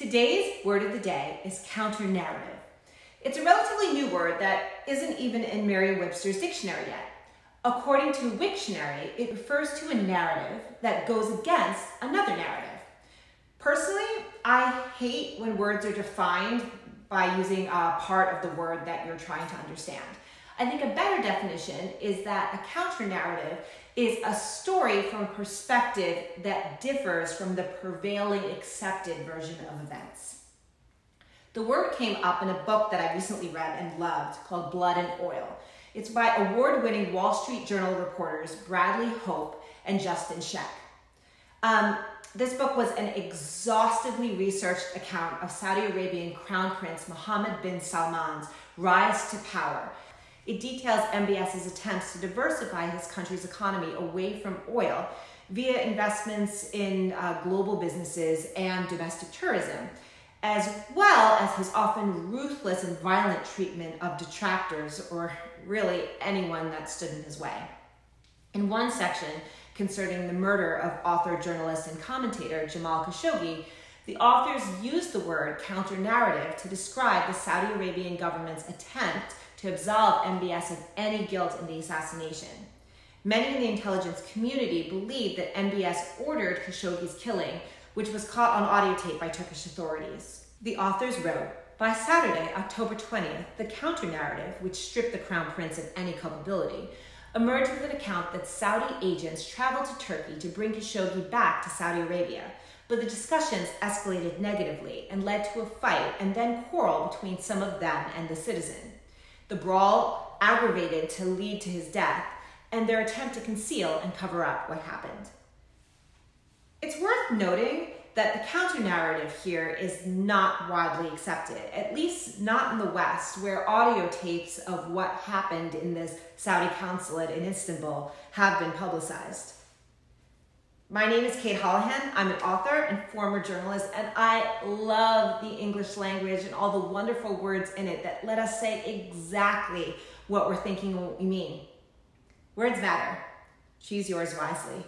Today's word of the day is counter-narrative. It's a relatively new word that isn't even in Merriam-Webster's dictionary yet. According to Wiktionary, it refers to a narrative that goes against another narrative. Personally, I hate when words are defined by using a part of the word that you're trying to understand. I think a better definition is that a counter narrative is a story from a perspective that differs from the prevailing accepted version of events. The word came up in a book that I recently read and loved called Blood and Oil. It's by award winning Wall Street Journal reporters Bradley Hope and Justin Scheck. Um, this book was an exhaustively researched account of Saudi Arabian Crown Prince Mohammed bin Salman's rise to power. It details MBS's attempts to diversify his country's economy away from oil via investments in uh, global businesses and domestic tourism, as well as his often ruthless and violent treatment of detractors or really anyone that stood in his way. In one section, concerning the murder of author, journalist, and commentator Jamal Khashoggi, the authors used the word counter narrative to describe the Saudi Arabian government's attempt to absolve MBS of any guilt in the assassination. Many in the intelligence community believe that MBS ordered Khashoggi's killing, which was caught on audio tape by Turkish authorities. The authors wrote, by Saturday, October 20th, the counter narrative, which stripped the crown prince of any culpability, emerged with an account that Saudi agents traveled to Turkey to bring Khashoggi back to Saudi Arabia, but the discussions escalated negatively and led to a fight and then quarrel between some of them and the citizen. The brawl aggravated to lead to his death and their attempt to conceal and cover up what happened. It's worth noting that the counter narrative here is not widely accepted, at least not in the West, where audio tapes of what happened in this Saudi consulate in Istanbul have been publicized. My name is Cate Holahan. I'm an author and former journalist, and I love the English language and all the wonderful words in it that let us say exactly what we're thinking and what we mean. Words matter. Choose yours wisely.